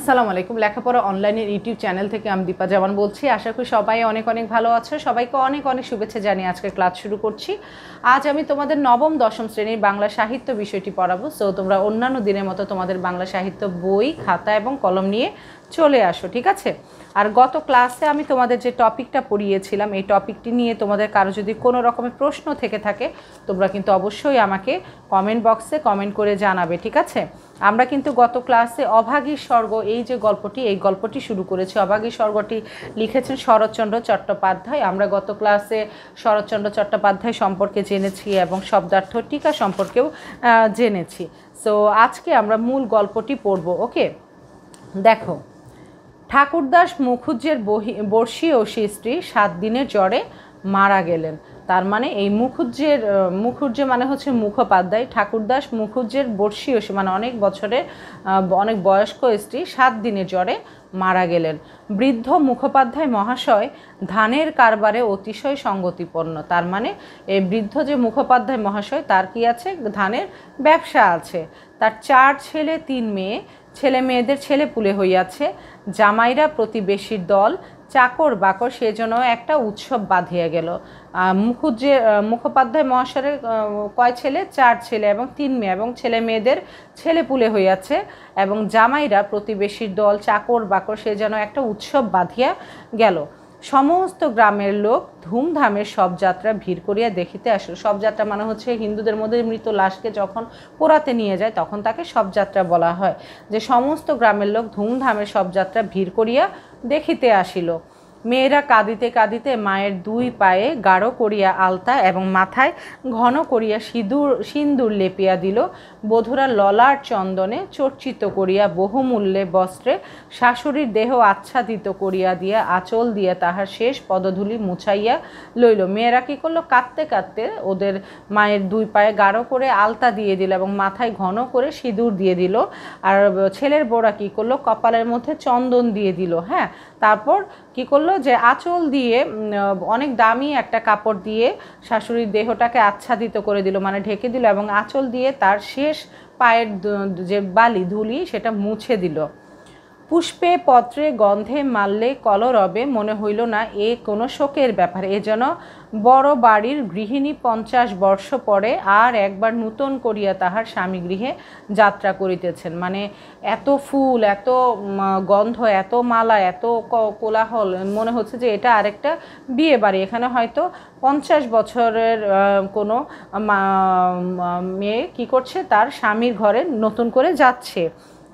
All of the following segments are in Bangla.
আসসালামু আলাইকুম। লেখাপড়া অনলাইনের ইউটিউব চ্যানেল থেকে আমি দীপা জামান বলছি। আশা করি সবাই অনেক অনেক ভালো আছো। সবাইকে অনেক অনেক শুভেচ্ছা জানিয়ে আজকে ক্লাস শুরু করছি। আজ আমি তোমাদের নবম, দশম শ্রেণির বাংলা সাহিত্য বিষয়টি পড়াবো। সো তোমরা অন্যান্য দিনের মতো তোমাদের বাংলা সাহিত্য বই, খাতা এবং কলম নিয়ে চলে আসো, ঠিক আছে? আর গত ক্লাসে আমি তোমাদের যে টপিকটা পড়িয়েছিলাম, এই টপিকটি নিয়ে তোমাদের কারও যদি কোনো রকমের প্রশ্ন থেকে থাকে, তোমরা কিন্তু অবশ্যই আমাকে কমেন্ট বক্সে কমেন্ট করে জানাবে, ঠিক আছে? আমরা কিন্তু গত ক্লাসে অভাগী স্বর্গ, এই যে গল্পটি, এই গল্পটি শুরু করেছি। অভাগী স্বর্গটি লিখেছেন শরৎচন্দ্র চট্টোপাধ্যায়। আমরা গত ক্লাসে শরৎচন্দ্র চট্টোপাধ্যায় সম্পর্কে জেনেছি এবং শব্দার্থ টিকা সম্পর্কেও জেনেছি। সো আজকে আমরা মূল গল্পটি পড়ব ওকে দেখো ঠাকুরদাস মুখুজ্জের বহি ও স্ত্রী সাত দিনের জ্বরে মারা গেলেন। তার মানে এই মুখুজ্জের মুখুজ্জে মানে হচ্ছে মুখোপাধ্যায়। ঠাকুরদাস মুখুজ্জের বর্ষী ও মানে অনেক বছরের অনেক বয়স্ক স্ত্রী সাত দিনের জ্বরে মারা গেলেন। বৃদ্ধ মুখোপাধ্যায় মহাশয় ধানের কারবারে অতিশয় সঙ্গতিপন্ন তার মানে এই বৃদ্ধ যে মুখোপাধ্যায় মহাশয়, তার কি আছে? ধানের ব্যবসা আছে। তার চার ছেলে, তিন মেয়ে ছেলে মেয়েদের ছেলে পুলে হইয়াছে। জামাইরা প্রতিবেশীর দল চাকর বাকর সেজন্য একটা উৎসব বাঁধিয়া গেল। মুখুজ্জে মুখোপাধ্যায় মহাশয়ের কয় ছেলে? চার ছেলে এবং তিন মেয়ে এবং ছেলে মেয়েদের ছেলে পুলে হইয়াছে এবং জামাইরা প্রতিবেশীর দল চাকর বাকর সে যেন একটা উৎসব বাঁধিয়া গেল। সমস্ত গ্রামের লোক ধুমধামের সব যাত্রা ভিড় করিয়া দেখিতে আসলো সব যাত্রা মানে হচ্ছে হিন্দুদের মধ্যে মৃত লাশকে যখন পোড়াতে নিয়ে যায়, তখন তাকে সব যাত্রা বলা হয়। যে সমস্ত গ্রামের লোক ধুমধামের সব যাত্রা ভিড় করিয়া দেখিতে আসিল। মেয়েরা কাঁদিতে কাঁদিতে মায়ের দুই পায়ে গাঢ় করিয়া আলতা এবং মাথায় ঘন করিয়া সিঁদুর, সিন্দুর লেপিয়া দিল। বধুরা ললার চন্দনে চর্চিত করিয়া বহুমূল্যে বস্ত্রে শাশুড়ির দেহ আচ্ছাদিত করিয়া দিয়া আঁচল দিয়া তাহার শেষ পদধূলি মুছাইয়া লইল। মেয়েরা কী করল? কাঁদতে কাঁদতে ওদের মায়ের দুই পায়ে গাঢ় করে আলতা দিয়ে দিল এবং মাথায় ঘন করে সিঁদুর দিয়ে দিল। আর ছেলের বোরা কী করল? কপালের মধ্যে চন্দন দিয়ে দিল হ্যাঁ? তারপর কি করল? যে আঁচল দিয়ে অনেক দামি একটা কাপড় দিয়ে শাশুড়ির দেহটাকে আচ্ছাদিত করে দিল মানে ঢেকে দিল এবং আঁচল দিয়ে তার শেষ পায়ের যে বালি, ধুলি সেটা মুছে দিল। পুষ্পে পত্রে গন্ধে মারলে কলরবে মনে হইল না এ কোনো শোকের ব্যাপার। এ যেন বড় বাড়ির গৃহিণী পঞ্চাশ বর্ষ পরে আর একবার নূতন করিয়া তাহার স্বামী গৃহে যাত্রা করিতেছেন। মানে এত ফুল, এত গন্ধ, এত মালা, এত কোলাহল, মনে হচ্ছে যে এটা আরেকটা বিয়ে বাড়ি। এখানে হয়তো পঞ্চাশ বছরের কোনো মেয়ে কি করছে, তার স্বামীর ঘরে নতুন করে যাচ্ছে।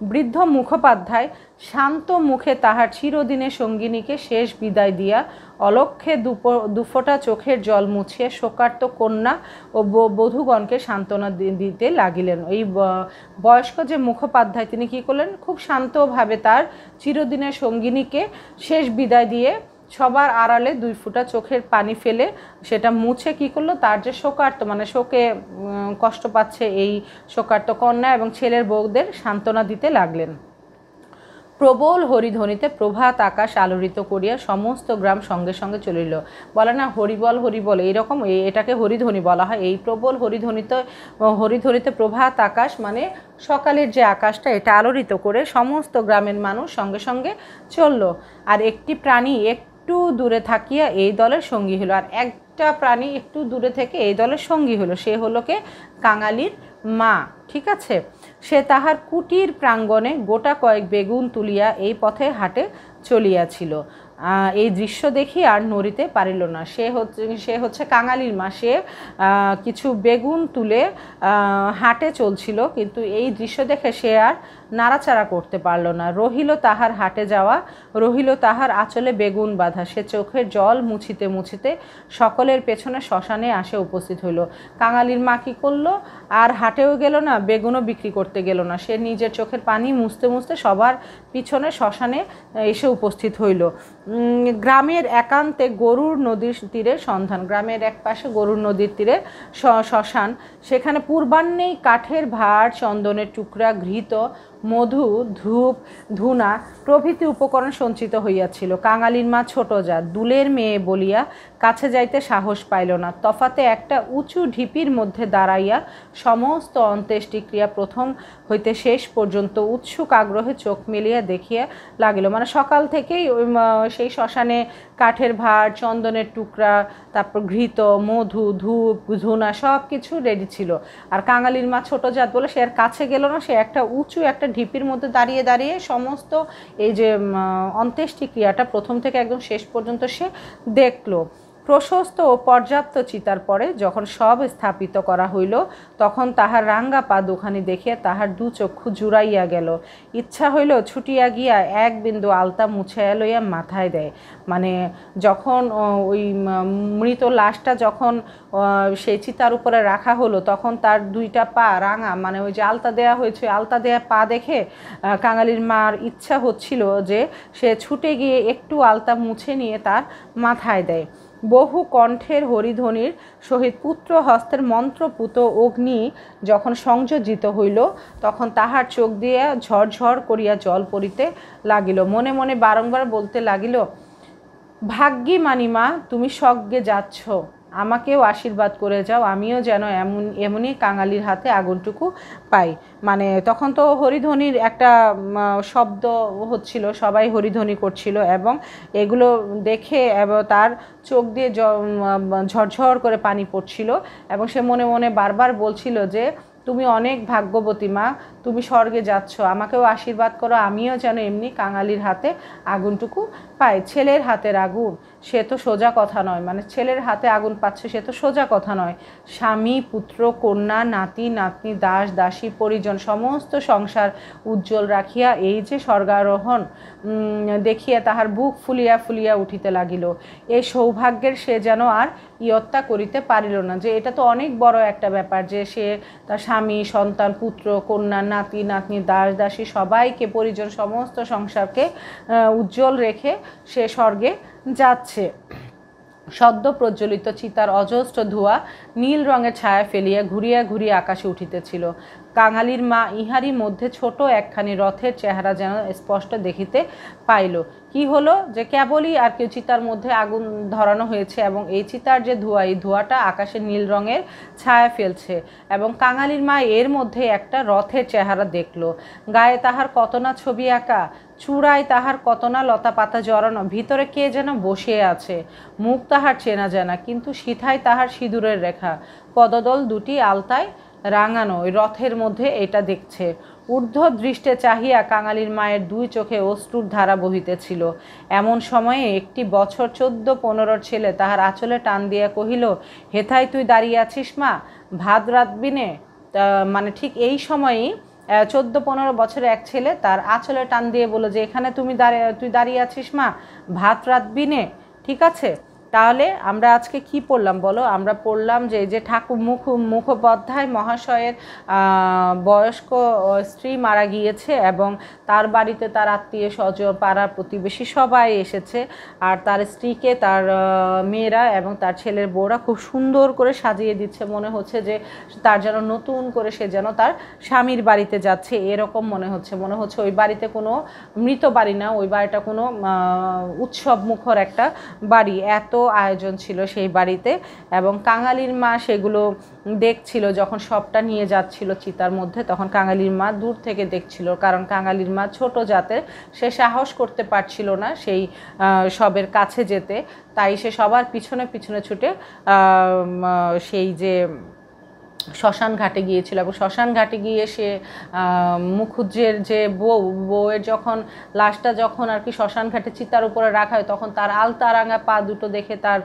বৃদ্ধ মুখোপাধ্যায় শান্ত মুখে তাহার চিরদিনের সঙ্গিনীকে শেষ বিদায় দিয়া অলক্ষে দুপ- দুফোটা চোখের জল মুছিয়ে শোকার্ত কন্যা ও বধূগণকে সান্ত্বনা দিতে লাগিলেন। এই বয়স্ক যে মুখোপাধ্যায়, তিনি কি করলেন? খুব শান্তভাবে তার চিরদিনের সঙ্গিনীকে শেষ বিদায় দিয়ে সবার আড়ালে দুই ফুটা চোখের পানি ফেলে সেটা মুছে কি করল? তার যে শোকার্ত মানে শোকে কষ্ট পাচ্ছে এই শোকার্ত কন্যা এবং ছেলের বউদের সান্ত্বনা দিতে লাগলেন। প্রবল হরিধ্বনিতে প্রভাত আকাশ আলোড়িত করিয়া সমস্ত গ্রাম সঙ্গে সঙ্গে চলিল। বলে না হরিবল হরিবল এইরকম এই- এটাকে হরিধ্বনি বলা হয়। এই প্রবল হরিধ্বনিতে হরিধ্বনিতে প্রভাত আকাশ মানে সকালের যে আকাশটা, এটা আলোড়িত করে সমস্ত গ্রামের মানুষ সঙ্গে সঙ্গে চলল। আর একটি প্রাণী একটু দূরে থাকিয়া এই দলের সঙ্গী হলো। আর একটা প্রাণী একটু দূরে থেকে এই দলের সঙ্গী হলো। সে হলো কে? কাঙালির মা, ঠিক আছে? সে তাহার কুটির প্রাঙ্গণে গোটা কয়েক বেগুন তুলিয়া এই পথে হাটে চলিয়াছিল। এই দৃশ্য দেখি আর নড়িতে পারিল না। সে হচ্ছে সে হচ্ছে কাঙালির মা। সে কিছু বেগুন তুলে হাটে চলছিল, কিন্তু এই দৃশ্য দেখে সে আর নাড়াচাড়া করতে পারল না। রহিল তাহার হাটে যাওয়া, রহিল তাহার আঁচলে বেগুন বাঁধা। সে চোখের জল মুছিতে মুছিতে সকলের পেছনে শ্মশানে আসে উপস্থিত হইল। কাঙালির মা কী করল? আর হাটেও গেল না, বেগুনও বিক্রি করতে গেল না। সে নিজের চোখের পানি মুছতে মুছতে সবার পিছনে শ্মশানে এসে উপস্থিত হইল। গ্রামের একান্তে গরুর নদীর তীরে সন্ধান, গ্রামের এক পাশে গরুর নদীর তীরে শ্মশান, সেখানে পূর্বাহ্নেই কাঠের ভার, চন্দনের টুকরা ঘৃত মধু, ধূপ, ধুনা প্রভৃতি উপকরণ সঞ্চিত হইয়াছিল। কাঙালির মা ছোট যা দুলের মেয়ে বলিয়া কাছে যাইতে সাহস পাইল না। তফাতে একটা উঁচু ঢিপির মধ্যে দাঁড়াইয়া সমস্ত অন্ত্যেষ্টিক্রিয়া প্রথম হইতে শেষ পর্যন্ত উৎসুক আগ্রহে চোখ মেলিয়া দেখিয়া লাগিল। মানে সকাল থেকেই সেই শ্মশানে কাঠের ভার, চন্দনের টুকরা, তারপর ঘৃত, মধু, ধূপ ধুনা সব কিছু রেডি ছিল। আর কাঙালির মা ছোট জাত বলে সে আর কাছে গেল না, সে একটা উঁচু একটা ঢিপির মধ্যে দাঁড়িয়ে দাঁড়িয়ে সমস্ত এই যে অন্ত্যেষ্টিক্রিয়াটা প্রথম থেকে একদম শেষ পর্যন্ত সে দেখল। প্রশস্ত ও পর্যাপ্ত চিতার পরে যখন সব স্থাপিত করা হইল, তখন তাহার রাঙ্গা পা দুখানি দেখিয়া তাহার দু চক্ষু জুড়াইয়া গেল। ইচ্ছা হইল ছুটিয়া গিয়া এক বিন্দু আলতা মুছাইয়া লইয়া মাথায় দেয়। মানে যখন ওই মৃত লাশটা যখন সেই চিতার উপরে রাখা হলো, তখন তার দুইটা পা রাঙা মানে ওই যে আলতা দেয়া হয়েছে আলতা দেয়া পা দেখে কাঙালির মার ইচ্ছা হচ্ছিল যে সে ছুটে গিয়ে একটু আলতা মুছে নিয়ে তার মাথায় দেয়। বহু কণ্ঠের হরিধ্বনির সহিত পুত্র হস্তের মন্ত্রপুত অগ্নি যখন সংযোজিত হইল, তখন তাহার চোখ দিয়া ঝরঝর করিয়া জল পড়িতে লাগিল। মনে মনে বারংবার বলতে লাগিল ভাগ্যি মানিমা তুমি স্বজ্ঞে যাচ্ছ। আমাকেও আশীর্বাদ করে যাও, আমিও যেন এমন, এমনই কাঙালির হাতে আগুনটুকু পাই। মানে তখন তো হরিধ্বনির একটা শব্দ হচ্ছিল, সবাই হরিধ্বনি করছিল এবং এগুলো দেখে এবং, তার চোখ দিয়ে ঝরঝর করে পানি পড়ছিল এবং সে মনে মনে বারবার বলছিল যে, তুমি অনেক ভাগ্যবতী মা, তুমি স্বর্গে যাচ্ছ, আমাকেও আশীর্বাদ করো, আমিও যেন এমনি কাঙালির হাতে আগুনটুকু পাই। ছেলের হাতের আগুন সে তো সোজা কথা নয়। মানে ছেলের হাতে আগুন পাচ্ছে, সে তো সোজা কথা নয়। স্বামী, পুত্র, কন্যা, নাতি, নাতনি, দাস, দাসী, পরিজন, সমস্ত সংসার উজ্জ্বল রাখিয়া এই যে স্বর্গারোহণ দেখিয়া তাহার বুক ফুলিয়া ফুলিয়া উঠিতে লাগিল। এই সৌভাগ্যের সে যেন আর ইয়ত্তা করিতে পারিল না। যে এটা তো অনেক বড় একটা ব্যাপার যে সে তার স্বামী, সন্তান, পুত্র, কন্যা, নাতি, নাতনি, দাস, দাসী সবাইকে, পরিজন, সমস্ত সংসারকে উজ্জ্বল রেখে সে স্বর্গে যাচ্ছে। সদ্য প্রজ্বলিত চিতার অজস্র ধোঁয়া নীল রঙের ছায়া ফেলিয়া ঘুরিয়া ঘুরিয়া আকাশে উঠিতেছিল। কাঙালির মা ইহারই মধ্যে ছোট একখানি রথের চেহারা যেন স্পষ্ট দেখিতে পাইল। কি হলো যে কেবলই আর কেউ চিতার মধ্যে আগুন ধরানো হয়েছে এবং এই চিতার যে ধোঁয়া, এই ধোঁয়াটা আকাশে নীল রঙের ছায়া ফেলছে এবং কাঙালির মা এর মধ্যে একটা রথের চেহারা দেখল। গায়ে তাহার কত না ছবি আঁকা চূড়ায় তাহার কত না লতা পাতা জড়ানো, ভিতরে কে যেন বসে আছে। মুখ তাহার চেনা জানা, কিন্তু সিথায় তাহার সিঁদুরের রেখা। পদদল দুটি আলতায় রাঙানো রথের মধ্যে এটা দেখছে। ঊর্ধ্ব দৃষ্টে চাহিয়া কাঙালির মায়ের দুই চোখে অশ্রুর ধারা বহিতেছিল। এমন সময়ে একটি বছর চোদ্দ পনেরোর ছেলে তাহার আঁচলে টান দিয়া কহিল, হেথায় তুই দাঁড়িয়ে আছিস মা? ভাত রাতবিনে মানে ঠিক এই সময়ই চোদ্দ, পনেরো বছরের এক ছেলে তার আঁচলে টান দিয়ে বলল যে, এখানে তুমি দাঁড়িয়ে, তুই দাঁড়িয়ে আছিস মা, ভাত রাত বিনে ঠিক আছে? তাহলে আমরা আজকে কি পড়লাম বলো? আমরা পড়লাম যে যে ঠাকুর মুখ, মুখোপাধ্যায় মহাশয়ের বয়স্ক স্ত্রী মারা গিয়েছে এবং তার বাড়িতে তার আত্মীয় স্বজন, পাড়া প্রতিবেশী সবাই এসেছে। আর তার স্ত্রীকে তার মেয়েরা এবং তার ছেলের বউরা খুব সুন্দর করে সাজিয়ে দিচ্ছে। মনে হচ্ছে যে, তার যেন নতুন করে সে যেন তার স্বামীর বাড়িতে যাচ্ছে। এরকম মনে হচ্ছে। মনে হচ্ছে ওই বাড়িতে কোনো মৃত বাড়ি না, ওই বাড়িটা কোনো উৎসব মুখর একটা বাড়ি। এত আয়োজন ছিল সেই বাড়িতে এবং কাঙালির মা সেগুলো দেখছিল যখন সবটা নিয়ে যাচ্ছিল চিতার মধ্যে, তখন কাঙালির মা দূর থেকে দেখছিল, কারণ কাঙালির মা ছোট জাতের, সে সাহস করতে পারছিল না সেই সবের কাছে যেতে। তাই সে সবার পিছনে পিছনে ছুটে সেই যে শ্মশান ঘাটে গিয়েছিল এবং শ্মশান ঘাটে গিয়ে সে মুখুজ্জের যে বউ, বউয়ের যখন লাশটা যখন আর কি শ্মশান ঘাটে চিতার উপরে রাখা হয়, তখন তার আলতা রাঙা পা দুটো দেখে তার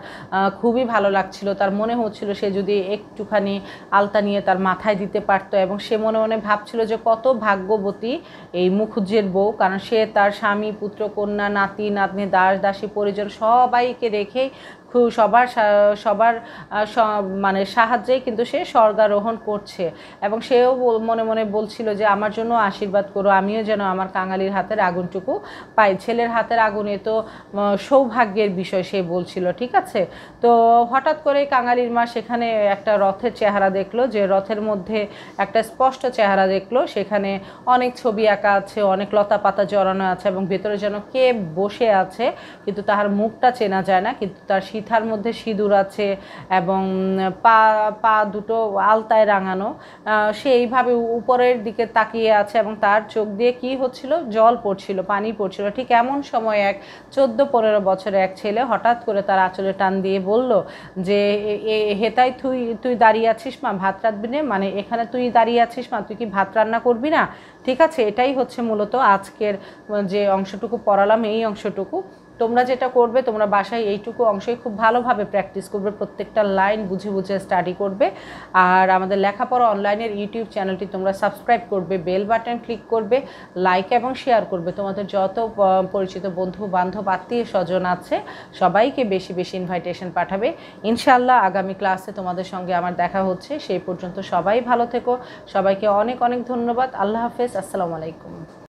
খুবই ভালো লাগছিল। তার মনে হচ্ছিল সে যদি একটুখানি আলতা নিয়ে তার মাথায় দিতে পারতো এবং সে মনে মনে ভাবছিল যে কত ভাগ্যবতী এই মুখুজ্জের বউ, কারণ সে তার স্বামী, পুত্র, কন্যা, নাতি, নাতনি, দাস, দাসী, পরিজন সবাইকে রেখেই সবার সবার মানে সাহায্যেই কিন্তু সে স্বর্গারোহণ করছে। এবং সেও মনে মনে বলছিল যে, আমার জন্য আশীর্বাদ করো, আমিও যেন আমার কাঙালির হাতের আগুনটুকু পাই। ছেলের হাতের আগুনে তো সৌভাগ্যের বিষয় সে বলছিল, ঠিক আছে? তো হঠাৎ করে কাঙালির মা সেখানে একটা রথের চেহারা দেখল, যে রথের মধ্যে একটা স্পষ্ট চেহারা দেখল। সেখানে অনেক ছবি আঁকা আছে, অনেক লতা পাতা জড়ানো আছে এবং ভেতরে যেন কে বসে আছে, কিন্তু তাহার মুখটা চেনা যায় না, কিন্তু তার সিথার মধ্যে সিঁদুর আছে এবং পা পা দুটো আলতায় রাঙানো সে এইভাবে উপরের দিকে তাকিয়ে আছে এবং তার চোখ দিয়ে কি হচ্ছিল? জল পড়ছিল, পানি পড়ছিল। ঠিক এমন সময় এক চোদ্দ পনেরো বছরের এক ছেলে হঠাৎ করে তার আঁচলে টান দিয়ে বলল যে হেতাই তুই তুই দাঁড়িয়ে আছিস মা, ভাত রাঁধবি না মানে এখানে তুই দাঁড়িয়ে আছিস মা, তুই কি ভাত রান্না করবি না? ঠিক আছে, এটাই হচ্ছে মূলত আজকের যে অংশটুকু পড়ালাম, এই অংশটুকু। তোমরা যেটা করবে, তোমরা বাসায় এইটুকু অংশই খুব ভালোভাবে প্র্যাকটিস করবে, প্রত্যেকটা লাইন বুঝে বুঝে স্টাডি করবে। আর আমাদের লেখাপড়া অনলাইনের ইউটিউব চ্যানেলটি তোমরা সাবস্ক্রাইব করবে বেল বাটন ক্লিক করবে লাইক এবং শেয়ার করবে। তোমাদের যত পরিচিত বন্ধু, বান্ধব, আত্মীয় স্বজন আছে, সবাইকে বেশি বেশি ইনভাইটেশন পাঠাবে। ইনশাল্লাহ আগামী ক্লাসে তোমাদের সঙ্গে আমার দেখা হচ্ছে। সেই পর্যন্ত সবাই ভালো থেকো। সবাইকে অনেক অনেক ধন্যবাদ। আল্লাহ হাফেজ। আসসালামু আলাইকুম।